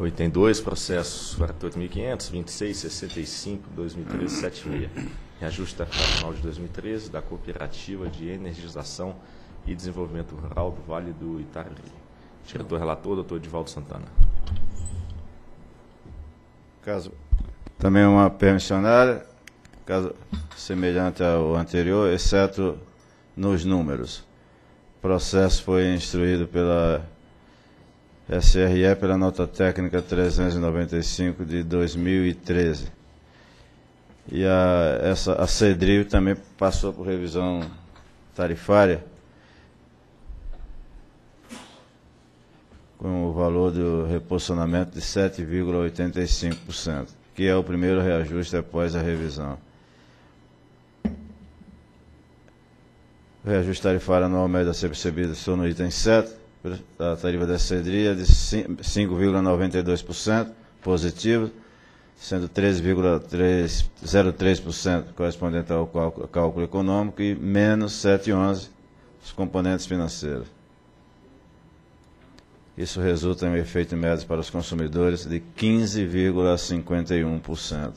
O item 2, processos 48.500, 26, 65, 2013, 76. Reajuste tarifário de 2013 da Cooperativa de Energização e Desenvolvimento Rural do Vale do Itajaí. Diretor relator, doutor Edivaldo Santana. Caso também uma permissionária, caso semelhante ao anterior, exceto nos números. O processo foi instruído pela SRE pela nota técnica 395 de 2013. E a, essa, a CEDRIL também passou por revisão tarifária com o valor do reposicionamento de 7,85%, que é o primeiro reajuste após a revisão. O reajuste tarifário anual médio a ser percebido estou no item 7, a tarifa da cedria de 5,92% positivo, sendo 13,03% correspondente ao cálculo econômico e menos 7,11% os componentes financeiros. Isso resulta em um efeito médio para os consumidores de 15,51%.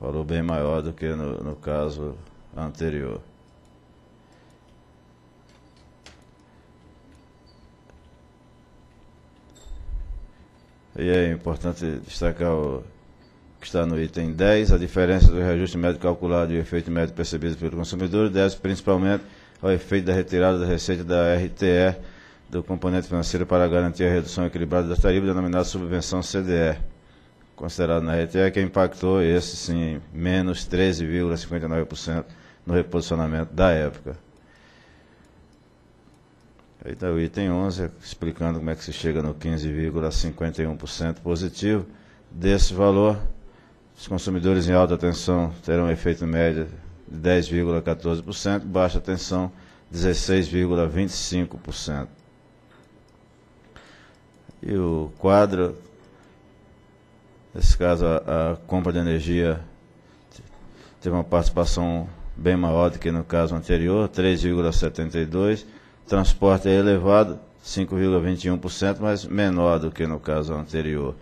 Valor bem maior do que no, no caso anterior. E é importante destacar o que está no item 10, a diferença do reajuste médio calculado e o efeito médio percebido pelo consumidor deve principalmente ao efeito da retirada da receita da RTE do componente financeiro para garantir a redução equilibrada das tarifas, denominada subvenção CDE, considerado na RTE, que impactou esse sim, menos 13,59% no reposicionamento da época. Aí está o item 11, explicando como é que se chega no 15,51% positivo. Desse valor, os consumidores em alta tensão terão um efeito médio de 10,14%, baixa tensão 16,25%. E o quadro, nesse caso, a, a compra de energia teve uma participação bem maior do que no caso anterior, 3,72%. Transporte é elevado, 5,21%, mas menor do que no caso anterior.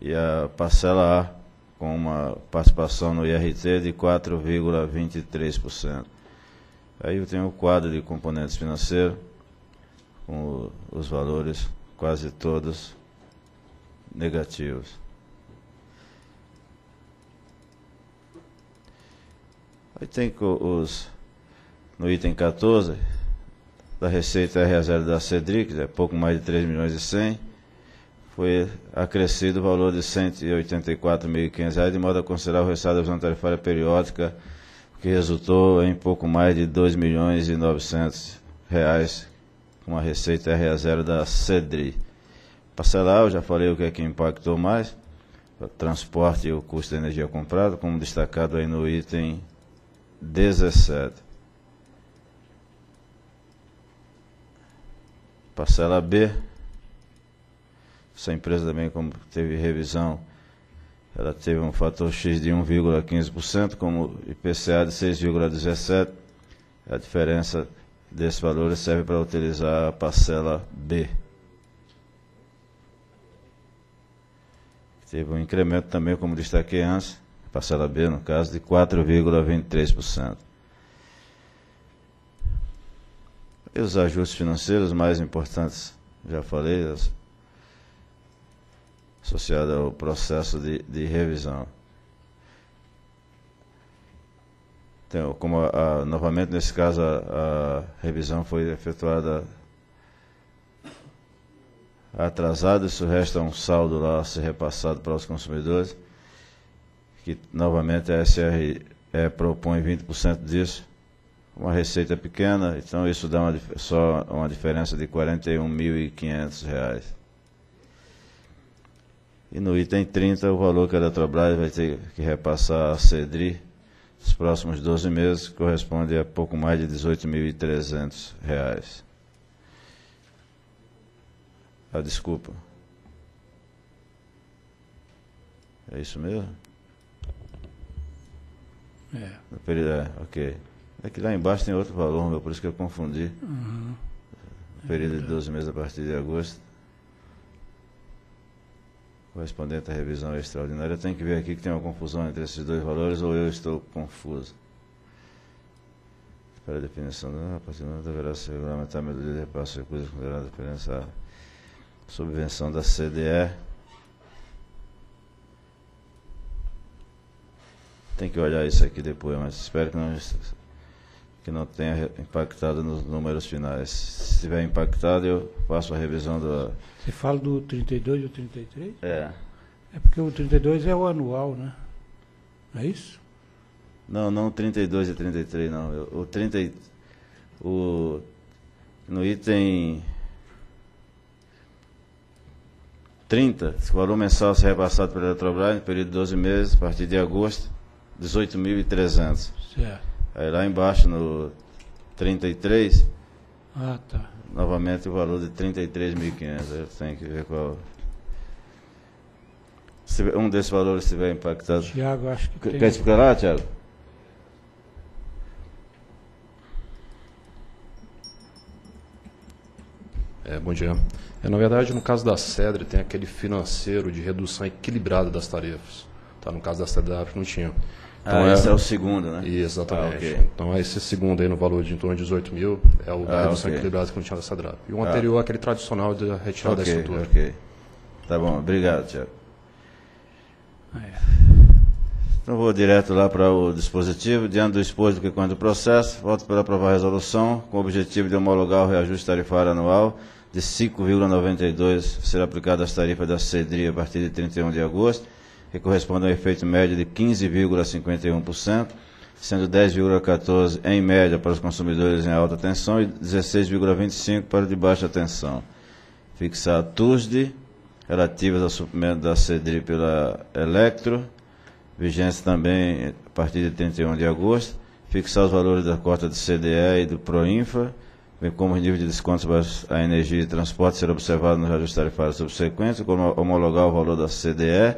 E a parcela A, com uma participação no IRT de 4,23%. Aí eu tenho o quadro de componentes financeiros, com os valores quase todos negativos. Aí tem os, no item 14, da receita R0 da Cedric, é pouco mais de 3 milhões e 100, foi acrescido o valor de R$ 184.500, de modo a considerar o resultado da visão tarifária periódica, que resultou em pouco mais de 2 milhões e 900 reais com a receita RA0 da Cedri. Parcelar, eu já falei o que é que impactou mais, o transporte e o custo da energia comprada, como destacado aí no item 17. Parcela B, essa empresa também, como teve revisão, ela teve um fator X de 1,15%, como IPCA de 6,17%. A diferença desse valor serve para utilizar a parcela B. Teve um incremento também, como destaquei antes, parcela B no caso, de 4,23%. E os ajustes financeiros mais importantes, já falei, associados ao processo de, de revisão. Então, como a, a, novamente nesse caso a, a, revisão foi efetuada atrasada, isso resta um saldo lá a ser repassado para os consumidores, que novamente a SRE propõe 20% disso, uma receita pequena, então isso dá uma, só uma diferença de R$ 41.500. E no item 30, o valor que a Eletrobras vai ter que repassar a CEDRI os próximos 12 meses corresponde a pouco mais de R$ 18.300. Ah, desculpa. É isso mesmo? É. No período, é, ok. É que lá embaixo tem outro valor, meu, por isso que eu confundi. Uhum. Período de 12 meses a partir de agosto. correspondente à revisão extraordinária. Eu tenho que ver aqui que tem uma confusão entre esses dois valores ou eu estou confuso. Para a definição da partida deverá ser regulamentar a medida de repasse de recursos considerando a diferença à subvenção da CDE. Tem que olhar isso aqui depois, mas espero que não, que não tenha impactado nos números finais. Se estiver impactado, eu faço a revisão do. Você fala do 32 e o 33? É. É porque o 32 é o anual, né? Não é isso? Não, não 32 e 33, não. O 30. O, no item 30, o valor mensal a ser repassado pela Eletrobras no período de 12 meses, a partir de agosto, 18.300. Certo. Aí lá embaixo no 33, Ah, tá. novamente o valor de 33.500. Eu tenho que ver qual. Se um desses valores estiver impactado. Tiago, acho que Quer tem. explicar lá, Tiago? É, bom dia. É, na verdade, no caso da CEDRE, tem aquele financeiro de redução equilibrada das tarefas. Tá? No caso da CEDAP não tinha. Ah, esse é o segundo, né? Exatamente. Ah, ok. Então, esse segundo aí no valor de em torno de 18 mil é o da Ah, redução ok. equilibrada que não tinha da CEDRAP. E o Ah. anterior é aquele tradicional da retirada da Ok, estrutura. ok. Tá bom, obrigado, Tiago. É. Então vou direto lá para o dispositivo. Diante do exposto do que conta do processo, voto para aprovar a resolução com o objetivo de homologar o reajuste tarifário anual de 5,92 ser aplicado às tarifas da CEDRI a partir de 31 de agosto, que corresponde a um efeito médio de 15,51%, sendo 10,14% em média para os consumidores em alta tensão e 16,25% para de baixa tensão. Fixar a TUSD, relativas ao suprimento da CEDRI pela Electro, vigência também a partir de 31 de agosto, fixar os valores da cota de CDE e do Proinfa, bem como os níveis de descontos para a energia e transporte ser observado nos ajustes tarifários subsequentes, como homologar o valor da CDE,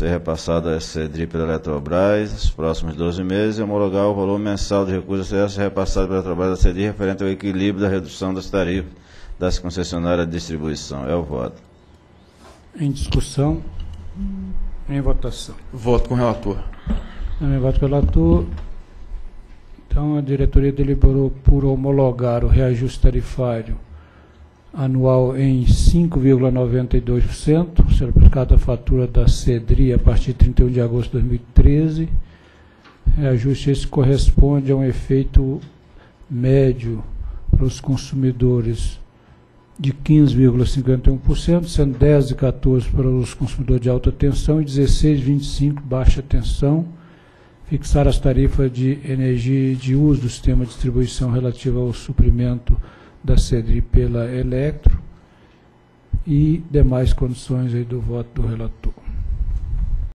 ser repassado a CEDRI pela Eletrobras nos próximos 12 meses e homologar o valor mensal de recursos a ser repassado pela Eletrobras da CEDRI referente ao equilíbrio da redução das tarifas das concessionárias de distribuição. É o voto. Em discussão, em votação. Voto com o relator. Também voto com o relator. Então, a diretoria deliberou por homologar o reajuste tarifário anual em 5,92%, ser aplicado à fatura da CEDRI a partir de 31 de agosto de 2013. Reajuste esse corresponde a um efeito médio para os consumidores de 15,51%, sendo 10 e 14 para os consumidores de alta tensão e 16,25 baixa tensão. Fixar as tarifas de energia e de uso do sistema de distribuição relativa ao suprimento da CEDRI pela Electro e demais condições do voto do relator.